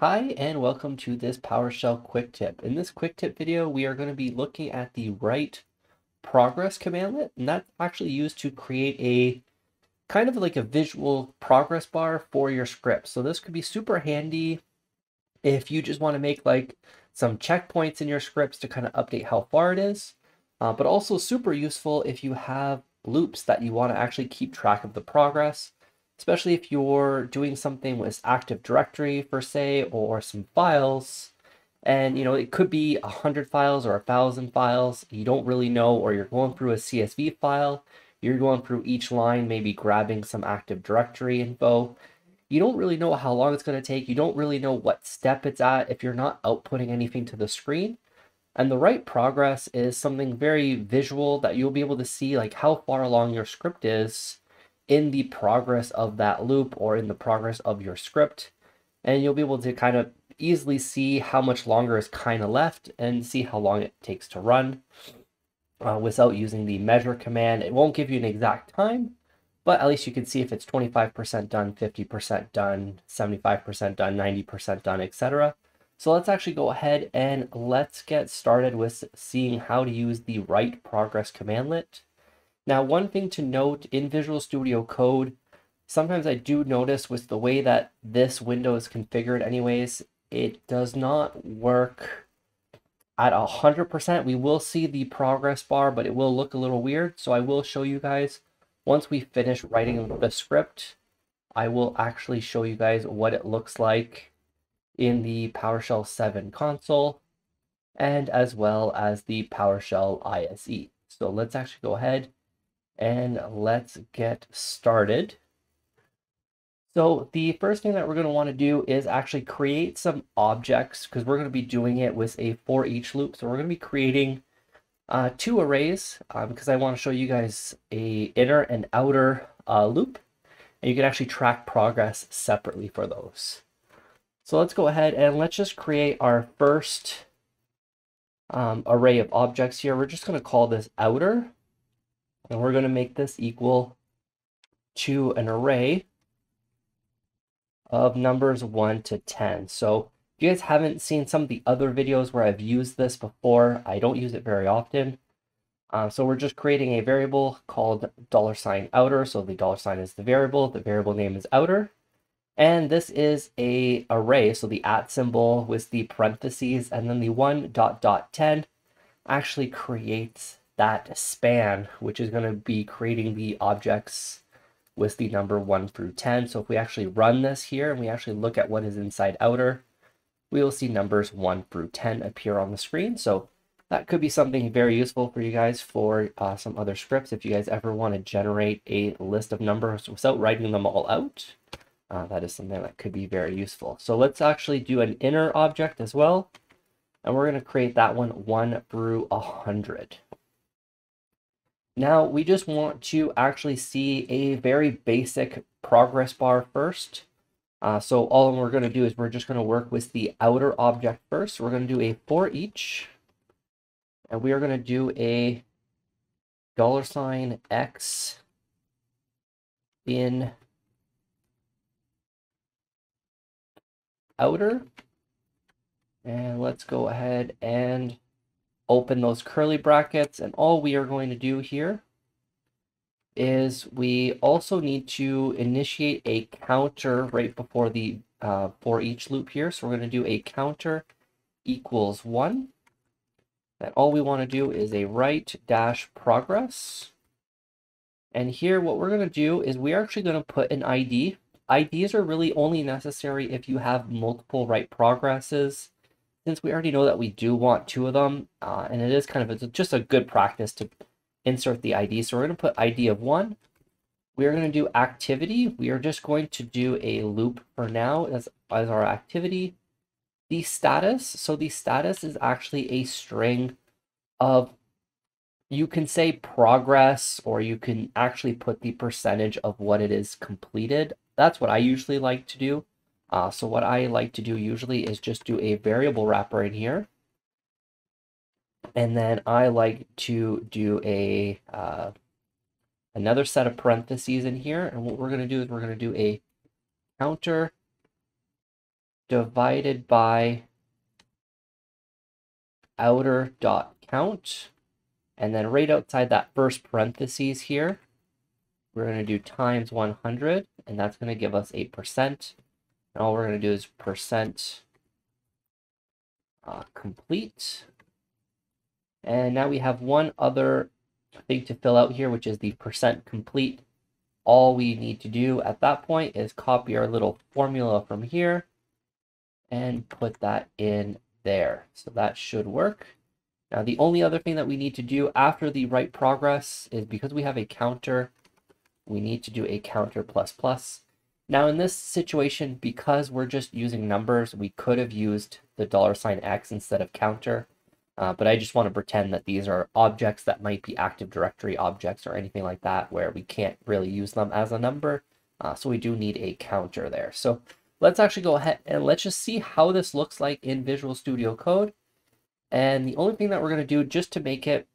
Hi and welcome to this PowerShell quick tip. In this quick tip video, we are going to be looking at the write progress commandlet, and that's actually used to create a kind of like a visual progress bar for your script. So this could be super handy if you just want to make like some checkpoints in your scripts to kind of update how far it is, uh, but also super useful if you have loops that you want to actually keep track of the progress especially if you're doing something with Active Directory per se or some files. And you know it could be a hundred files or a thousand files. You don't really know or you're going through a CSV file. You're going through each line maybe grabbing some Active Directory info. You don't really know how long it's going to take. You don't really know what step it's at if you're not outputting anything to the screen. And the write progress is something very visual that you'll be able to see like how far along your script is in the progress of that loop or in the progress of your script. And you'll be able to kind of easily see how much longer is kind of left and see how long it takes to run uh, without using the measure command. It won't give you an exact time, but at least you can see if it's 25% done, 50% done, 75% done, 90% done, etc. So let's actually go ahead and let's get started with seeing how to use the write progress commandlet. Now, one thing to note in Visual Studio Code, sometimes I do notice with the way that this window is configured anyways, it does not work at 100%. We will see the progress bar, but it will look a little weird. So I will show you guys once we finish writing the script, I will actually show you guys what it looks like in the PowerShell 7 console and as well as the PowerShell ISE. So let's actually go ahead and let's get started. So the first thing that we're going to want to do is actually create some objects because we're going to be doing it with a for each loop. So we're going to be creating uh, two arrays because um, I want to show you guys a inner and outer uh, loop. And you can actually track progress separately for those. So let's go ahead and let's just create our first um, array of objects here. We're just going to call this outer. And we're going to make this equal to an array of numbers 1 to 10. So if you guys haven't seen some of the other videos where I've used this before, I don't use it very often. Uh, so we're just creating a variable called dollar sign outer. So the dollar sign is the variable, the variable name is outer. And this is a array, so the at symbol with the parentheses, and then the 1 dot dot 10 actually creates that span, which is going to be creating the objects with the number 1 through 10. So if we actually run this here and we actually look at what is inside outer, we will see numbers 1 through 10 appear on the screen. So that could be something very useful for you guys for uh, some other scripts if you guys ever want to generate a list of numbers without writing them all out. Uh, that is something that could be very useful. So let's actually do an inner object as well. And we're going to create that one 1 through 100. Now we just want to actually see a very basic progress bar first. Uh, so all we're going to do is we're just going to work with the outer object first. We're going to do a for each. And we are going to do a dollar sign X in outer. And let's go ahead and open those curly brackets. And all we are going to do here is we also need to initiate a counter right before the uh, for each loop here. So we're going to do a counter equals one. And all we want to do is a write dash progress. And here what we're going to do is we're actually going to put an ID. IDs are really only necessary if you have multiple write progresses since we already know that we do want two of them, uh, and it is kind of a, just a good practice to insert the ID. So we're going to put ID of one. We are going to do activity. We are just going to do a loop for now as, as our activity. The status, so the status is actually a string of, you can say progress, or you can actually put the percentage of what it is completed. That's what I usually like to do. Uh, so what I like to do usually is just do a variable wrapper in here. And then I like to do a uh, another set of parentheses in here. And what we're going to do is we're going to do a counter divided by outer dot count. And then right outside that first parentheses here, we're going to do times 100, and that's going to give us 8%. And all we're going to do is percent uh, complete. And now we have one other thing to fill out here, which is the percent complete. All we need to do at that point is copy our little formula from here and put that in there. So that should work. Now the only other thing that we need to do after the write progress is because we have a counter, we need to do a counter plus plus. Now in this situation, because we're just using numbers, we could have used the dollar sign X instead of counter. Uh, but I just want to pretend that these are objects that might be Active Directory objects or anything like that where we can't really use them as a number. Uh, so we do need a counter there. So let's actually go ahead and let's just see how this looks like in Visual Studio Code. And the only thing that we're going to do just to make it,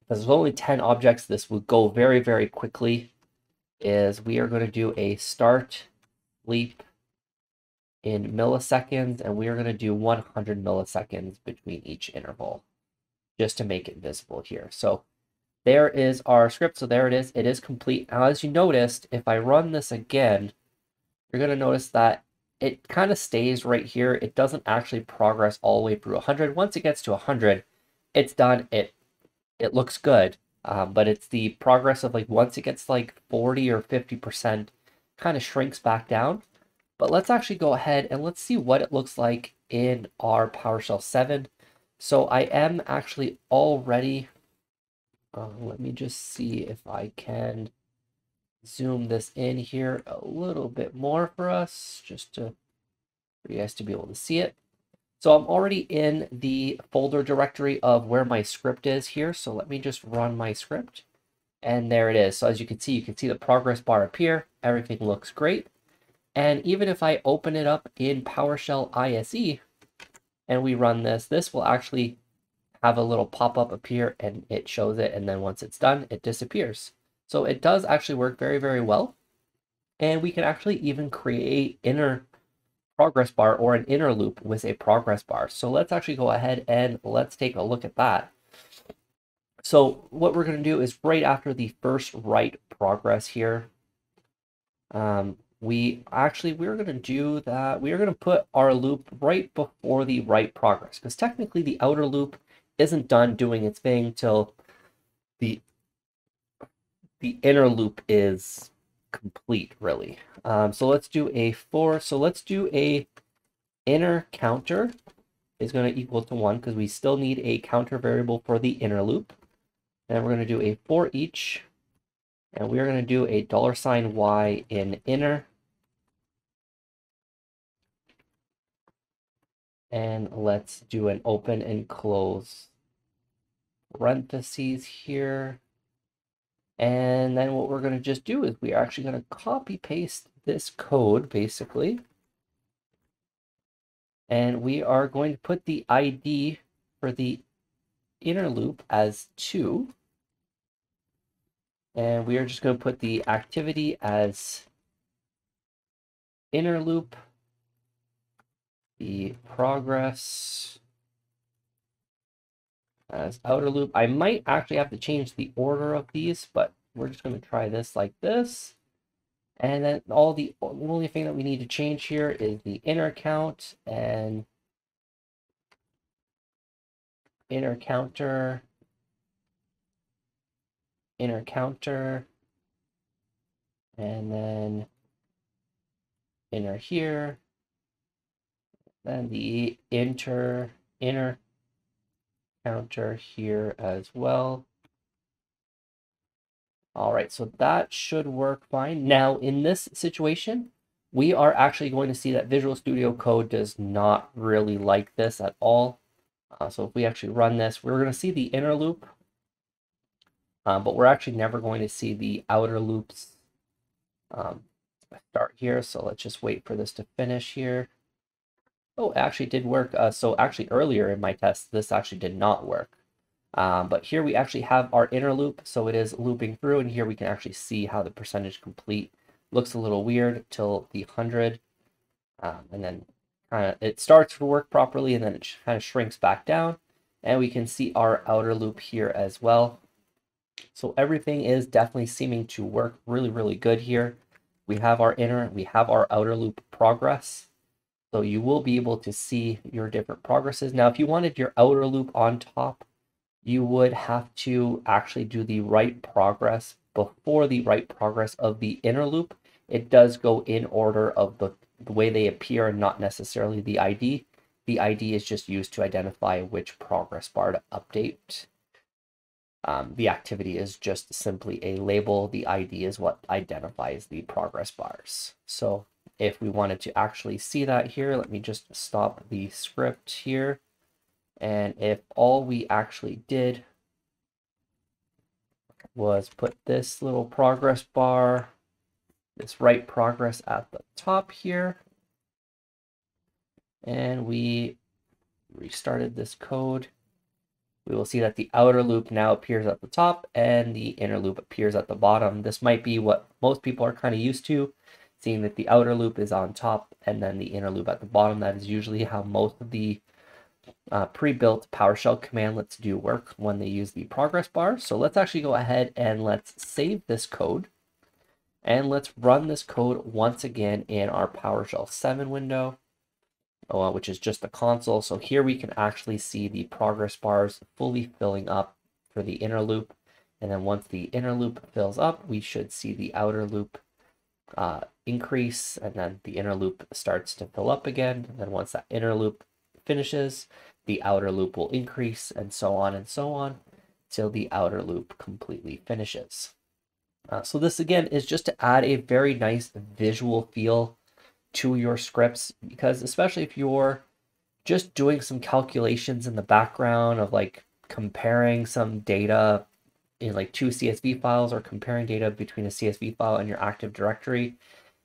because there's only 10 objects, this will go very, very quickly, is we are going to do a start sleep in milliseconds, and we are going to do 100 milliseconds between each interval just to make it visible here. So there is our script. So there it is. It is complete. Now, as you noticed, if I run this again, you're going to notice that it kind of stays right here. It doesn't actually progress all the way through 100. Once it gets to 100, it's done. It it looks good, um, but it's the progress of like once it gets like 40 or 50%, kind of shrinks back down. But let's actually go ahead and let's see what it looks like in our PowerShell 7. So I am actually already, uh, let me just see if I can zoom this in here a little bit more for us, just to, for you guys to be able to see it. So I'm already in the folder directory of where my script is here. So let me just run my script. And there it is. So as you can see, you can see the progress bar appear. Everything looks great. And even if I open it up in PowerShell ISE and we run this, this will actually have a little pop-up appear and it shows it. And then once it's done, it disappears. So it does actually work very, very well. And we can actually even create inner progress bar or an inner loop with a progress bar. So let's actually go ahead and let's take a look at that. So what we're going to do is right after the first write progress here, um, we actually we're going to do that we are going to put our loop right before the write progress because technically the outer loop isn't done doing its thing till the the inner loop is complete really um, so let's do a for. so let's do a inner counter is going to equal to one because we still need a counter variable for the inner loop and we're going to do a for each and we are going to do a dollar sign y in inner And let's do an open and close parentheses here. And then what we're going to just do is we are actually going to copy paste this code basically. And we are going to put the ID for the inner loop as 2. And we are just going to put the activity as inner loop the progress Uh, as outer loop. I might actually have to change the order of these, but we're just going to try this like this. And then all the only thing that we need to change here is the inner count and inner counter, inner counter, and then inner here, then the inter inner counter here as well. All right, so that should work fine. Now, in this situation, we are actually going to see that Visual Studio Code does not really like this at all. Uh, so if we actually run this, we're going to see the inner loop, uh, but we're actually never going to see the outer loops um, start here. So let's just wait for this to finish here. Oh, it actually did work. Uh, so actually earlier in my test, this actually did not work. Um, but here we actually have our inner loop, so it is looping through, and here we can actually see how the percentage complete looks a little weird till the 100, um, and then kind of it starts to work properly and then it kind of shrinks back down. And we can see our outer loop here as well. So everything is definitely seeming to work really, really good here. We have our inner, we have our outer loop progress. So you will be able to see your different progresses. Now, if you wanted your outer loop on top, you would have to actually do the write progress before the write progress of the inner loop. It does go in order of the, the way they appear, and not necessarily the ID. The ID is just used to identify which progress bar to update. Um, the activity is just simply a label. The ID is what identifies the progress bars. So if we wanted to actually see that here, let me just stop the script here. And if all we actually did was put this little progress bar, this write progress at the top here, and we restarted this code, we will see that the outer loop now appears at the top and the inner loop appears at the bottom. This might be what most people are kind of used to, seeing that the outer loop is on top and then the inner loop at the bottom. That is usually how most of the uh, pre-built PowerShell commandlets do work when they use the progress bar. So let's actually go ahead and let's save this code. And let's run this code once again in our PowerShell 7 window uh, which is just the console. So here we can actually see the progress bars fully filling up for the inner loop. And then once the inner loop fills up, we should see the outer loop uh, increase and then the inner loop starts to fill up again. And then once that inner loop finishes, the outer loop will increase and so on and so on till the outer loop completely finishes. Uh, so this again is just to add a very nice visual feel to your scripts because especially if you're just doing some calculations in the background of like comparing some data in like two CSV files or comparing data between a CSV file and your Active Directory.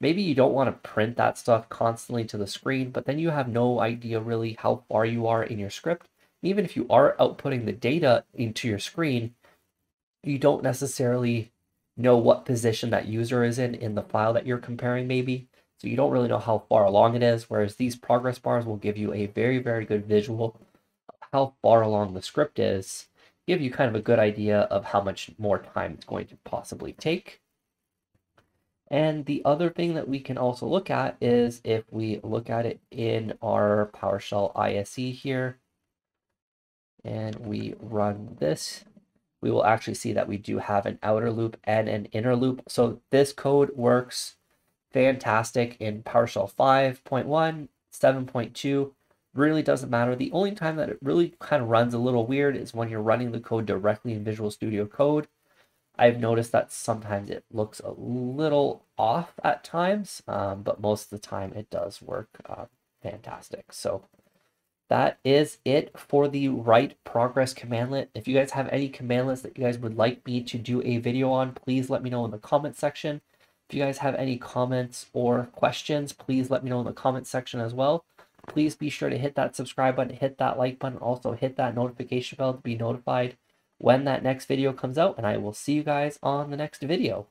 Maybe you don't want to print that stuff constantly to the screen, but then you have no idea really how far you are in your script. And even if you are outputting the data into your screen, you don't necessarily know what position that user is in in the file that you're comparing maybe. So you don't really know how far along it is, whereas these progress bars will give you a very, very good visual of how far along the script is, give you kind of a good idea of how much more time it's going to possibly take. And the other thing that we can also look at is if we look at it in our PowerShell ISE here, and we run this, we will actually see that we do have an outer loop and an inner loop. So this code works fantastic in PowerShell 5.1, 7.2, really doesn't matter. The only time that it really kind of runs a little weird is when you're running the code directly in Visual Studio Code. I've noticed that sometimes it looks a little off at times, um, but most of the time it does work uh, fantastic. So that is it for the write progress commandlet. If you guys have any commandlets that you guys would like me to do a video on, please let me know in the comment section. If you guys have any comments or questions, please let me know in the comment section as well. Please be sure to hit that subscribe button, hit that like button, also hit that notification bell to be notified when that next video comes out, and I will see you guys on the next video.